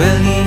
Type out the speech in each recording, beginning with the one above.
When.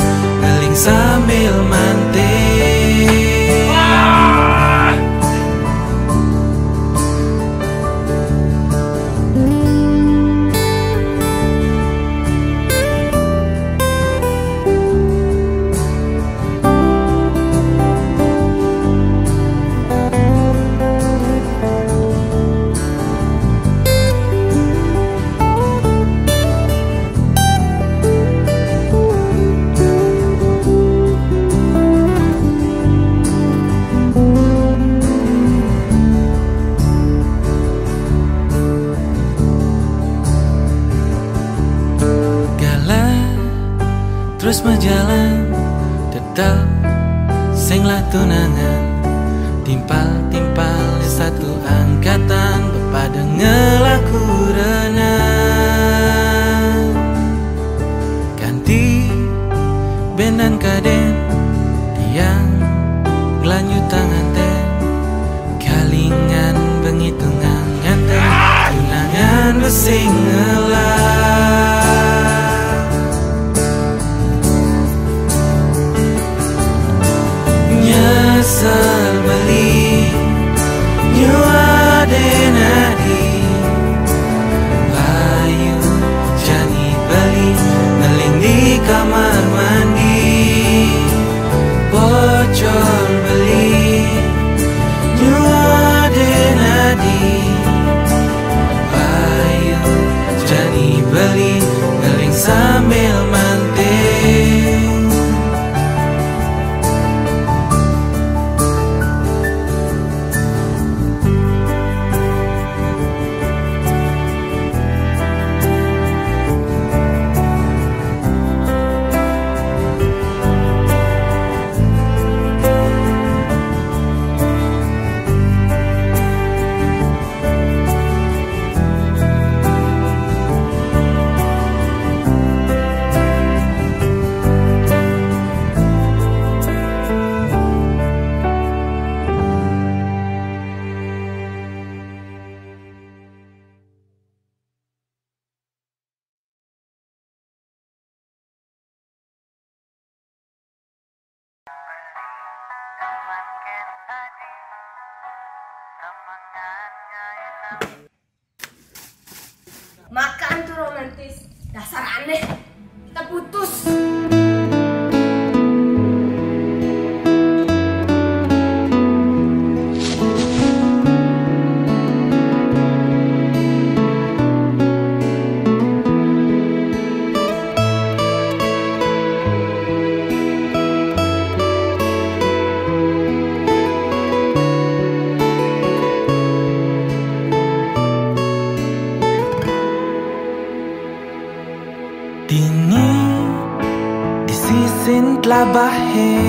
I believe. New Makan tuh romantis, dasar aneh. Kita putus. by him.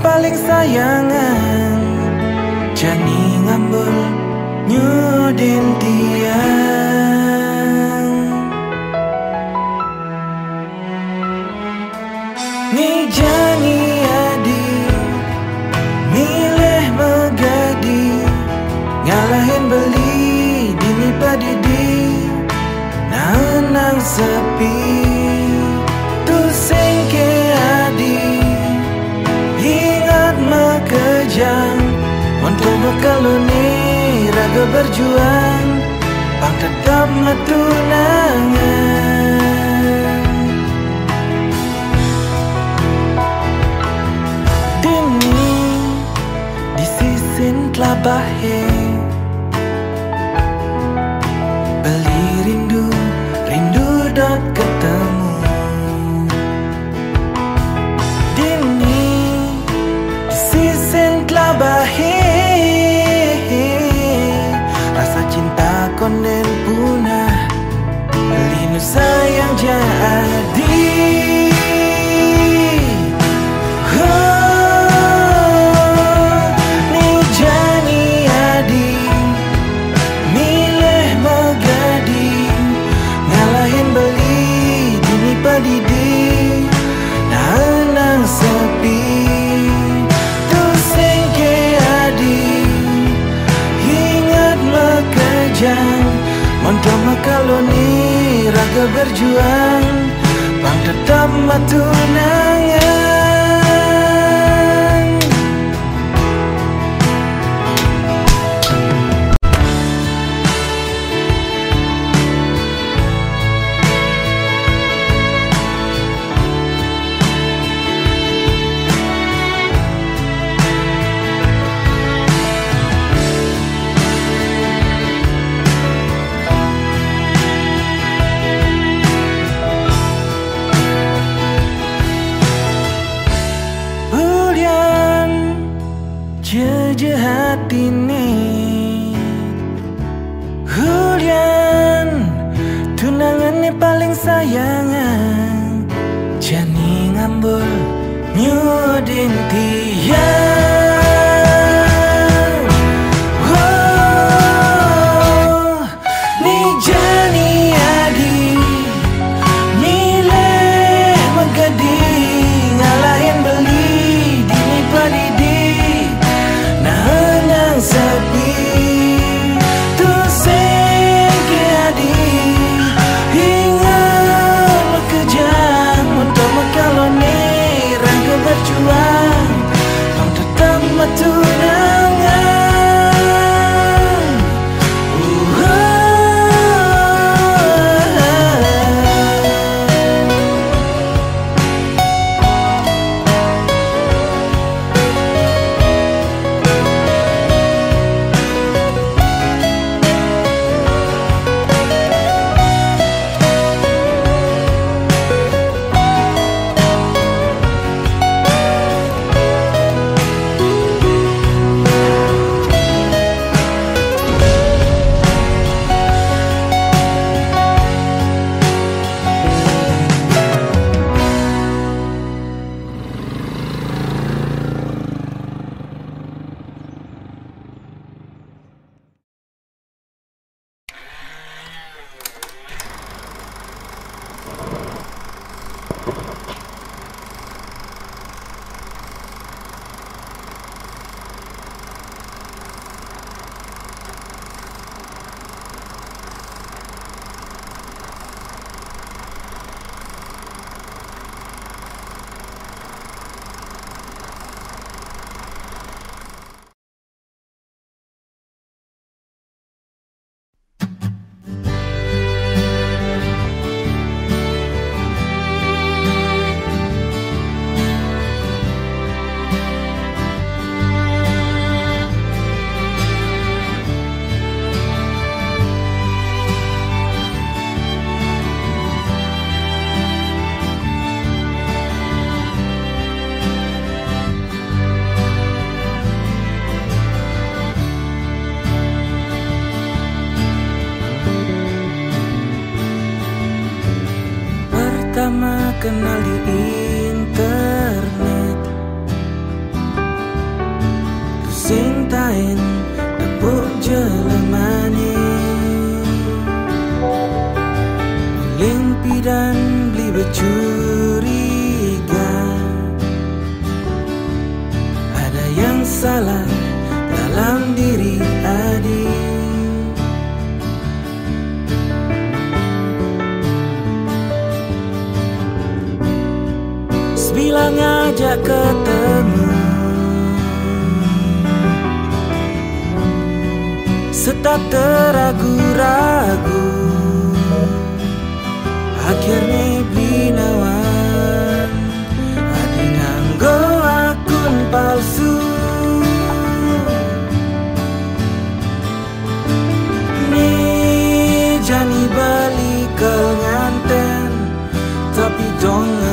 paling sayangan. Jani ngambul nyudin tiang Ni jani adi Milih megadi. Ngalahin beli Dini padidi Nanang sepi. panjang Montomo kaloni raga berjuang Pang tetap matunangan Dini di sisin telah bahir salah dalam diri adik Sebilang ngajak ketemu. Setak teragu-ragu. Akhirnya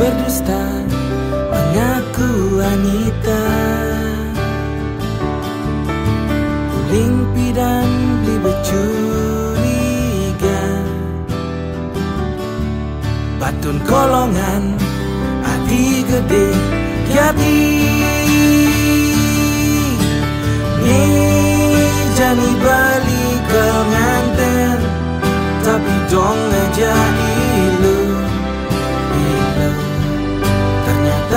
berdusta mengaku wanita. Limpi dan beli bercuriga. Batun kolongan Adi gede Yati jani balik ke nganten Tapi dong aja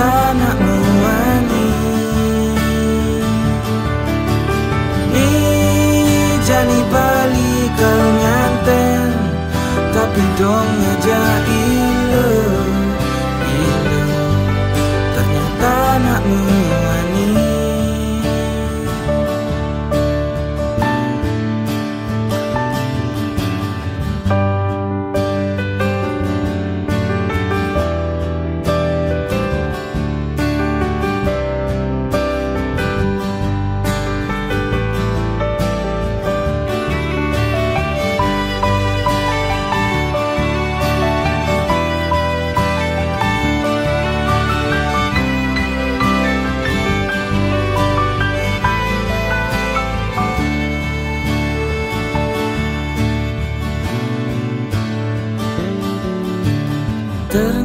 Ternyata nak muani Nih jani balik ke nganten Tapi dong aja Ternyata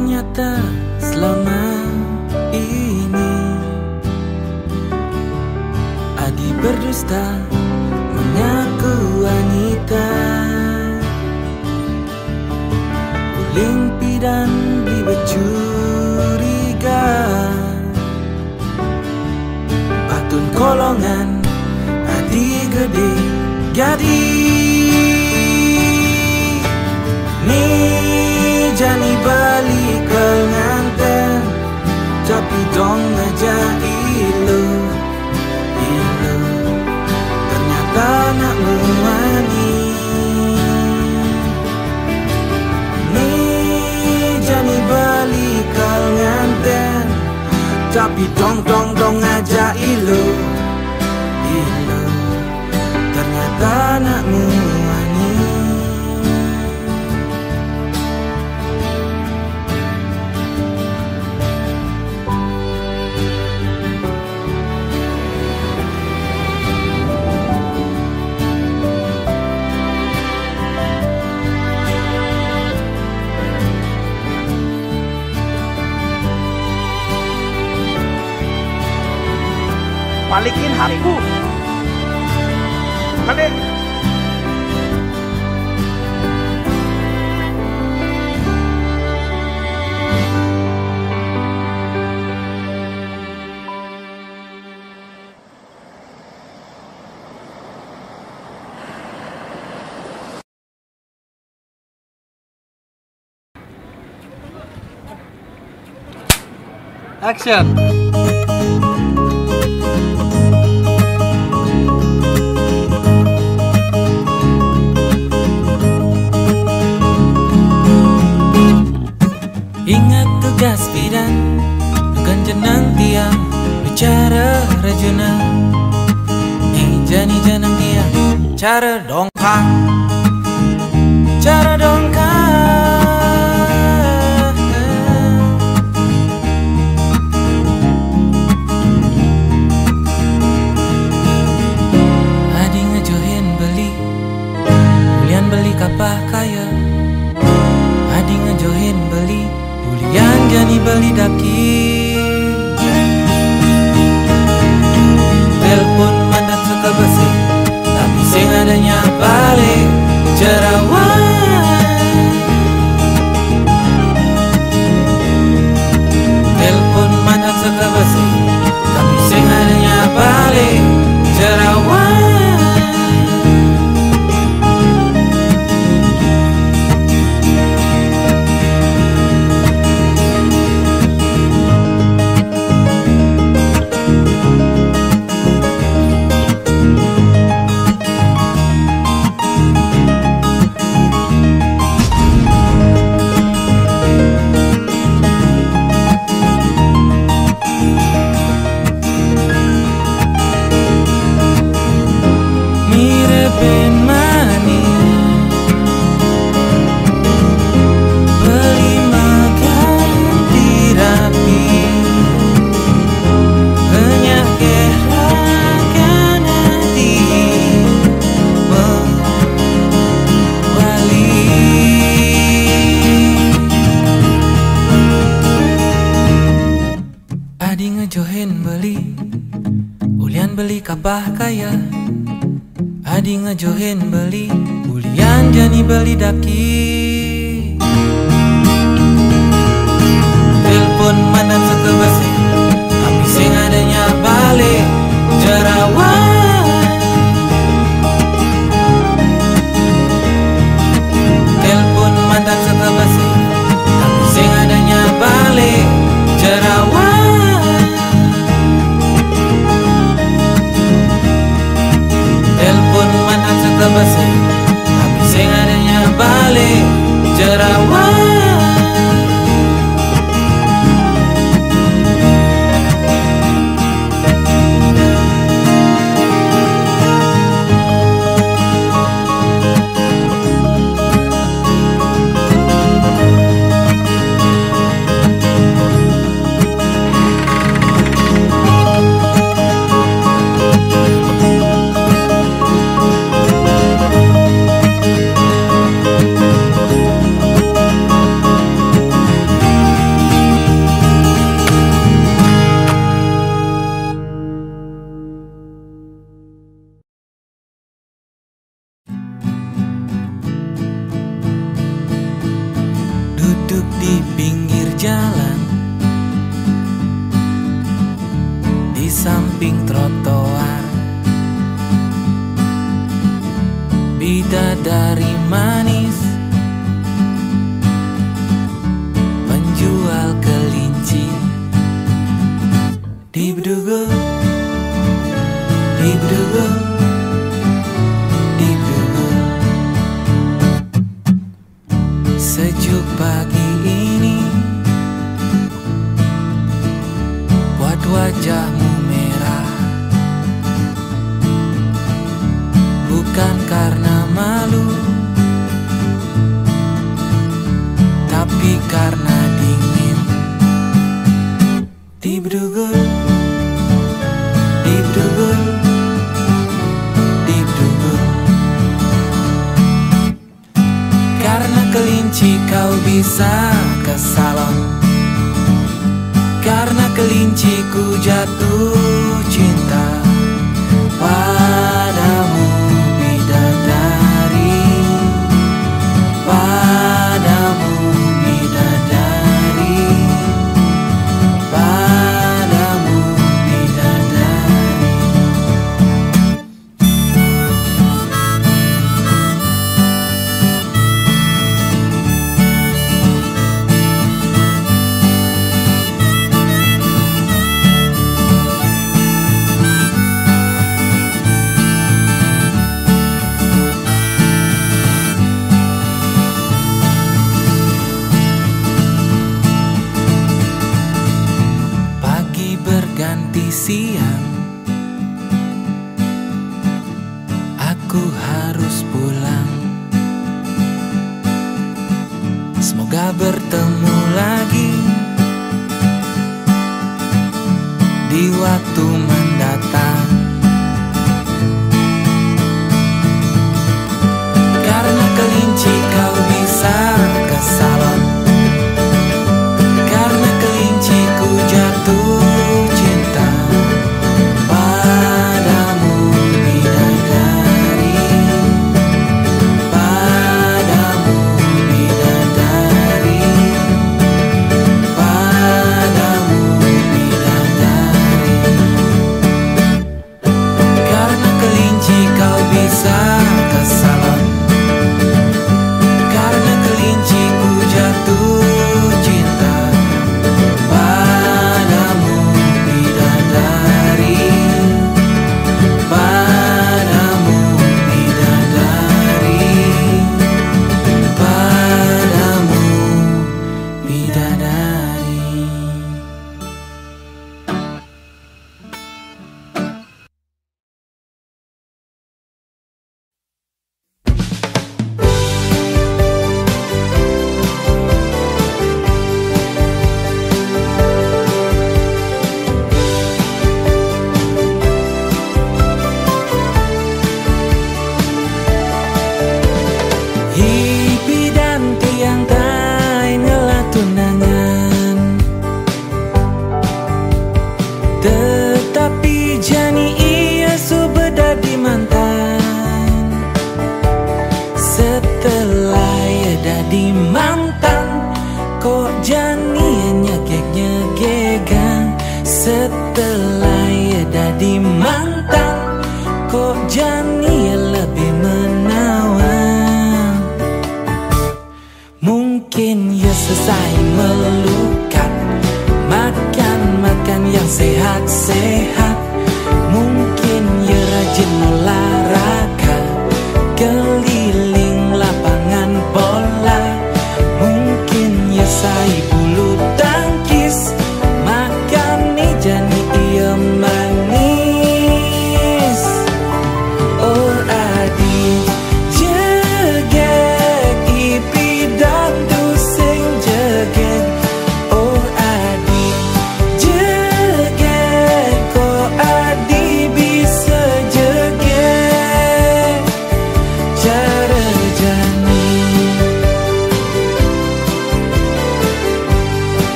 hatiku balik Action. jenang tiang bicara rajuna. Eja ni jenang tiang cara dongkang Cara dongkang Adi ngejohin beli Bulian beli kapah kaya. Adi ngejohin beli Bulian jani beli daki. lebah kaya Adi ngejohin beli Ulian jani beli daki. Telepon manan suka bersih bersih. Habis yang balik jerawat.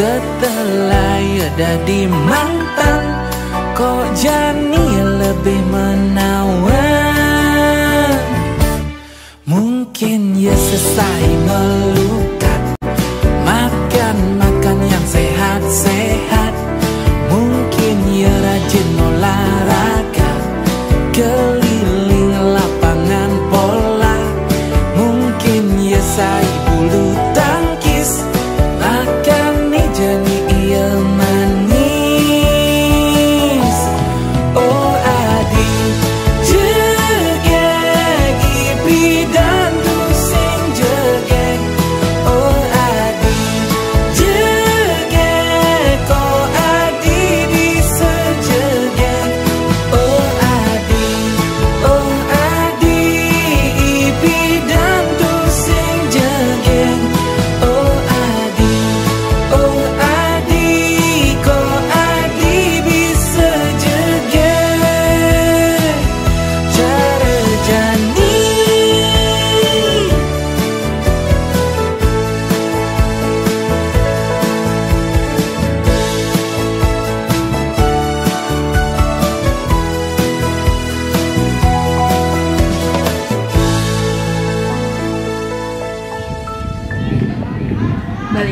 Setelah ada di mantan Kok Jani lebih menawan? Mungkin ya selesai melukat Makan-makan yang sehat-sehat.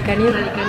radicalismo.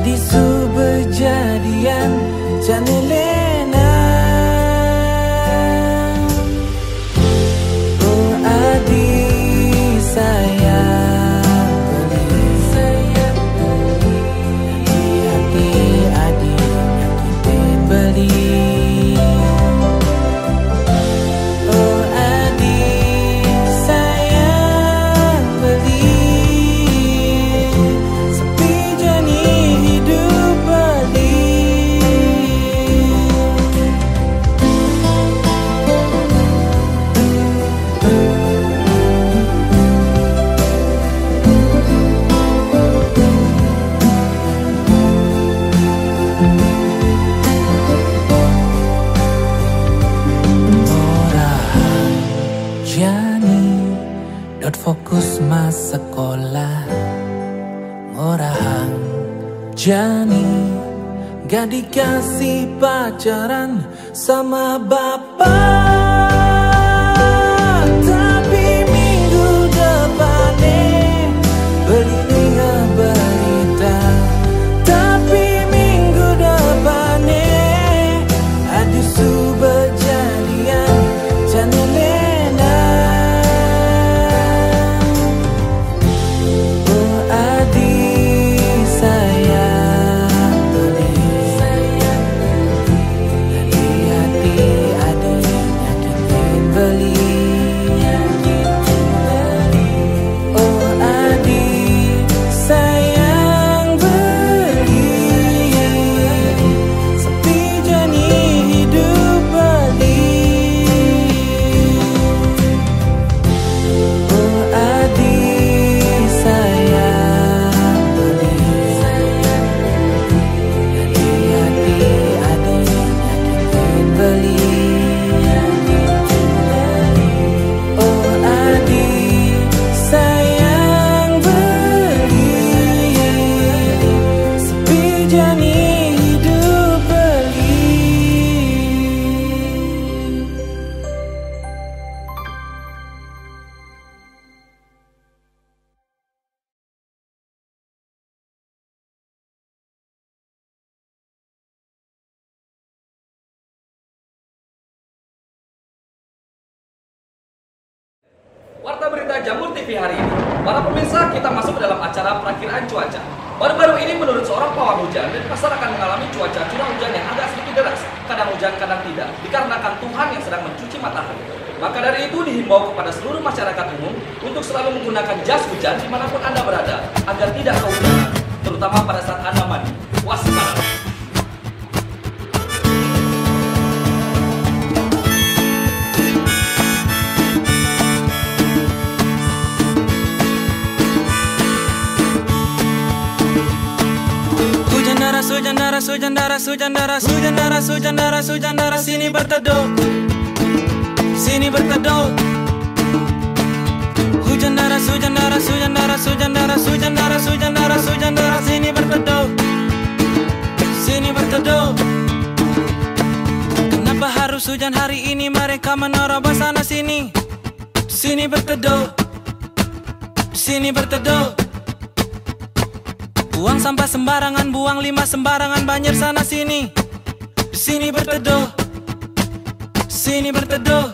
Adisu berjadian Jangan Jani Gak dikasih pacaran sama bapak Hari ini. Para pemirsa, kita masuk ke dalam acara perakiraan cuaca. Baru-baru ini menurut seorang pawang hujan, Denpasar akan mengalami cuaca curah hujan yang agak sedikit deras. Kadang hujan, kadang tidak. Dikarenakan Tuhan yang sedang mencuci matahari. Maka dari itu dihimbau kepada seluruh masyarakat umum untuk selalu menggunakan jas hujan di mana pun Anda berada, agar tidak kehujanan, terutama pada saat Anda mandi. Hujan deras, hujan deras, hujan deras, sini berteduh, sini berteduh. Hujan deras, hujan deras, hujan deras, hujan deras, hujan deras, hujan deras, hujan deras, sini berteduh, sini berteduh. Kenapa harus hujan hari ini? Mereka menerobos sana sini, sini berteduh, sini berteduh. Buang sampah sembarangan, buang limbah sembarangan, banjir sana sini. Sini berteduh, sini berteduh.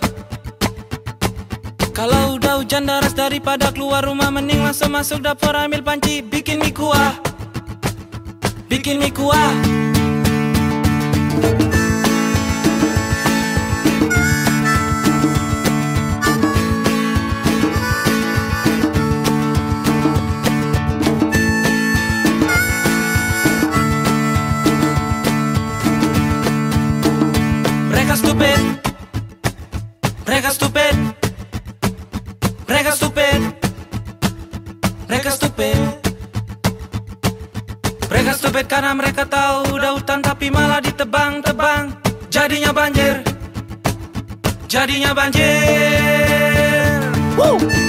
Kalau udah hujan deras daripada keluar rumah mending langsung masuk dapur ambil panci bikin mie kuah. Bikin mie kuah. Mereka stupid. Mereka stupid. Mereka stupid. Mereka stupid karena mereka tahu udah hutan tapi malah ditebang-tebang. Jadinya banjir. Jadinya banjir. Woo!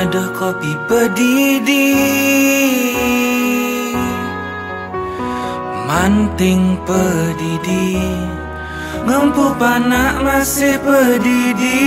Nyado kopi pedidi. Manting pedidi. Mampu panak masih pedidi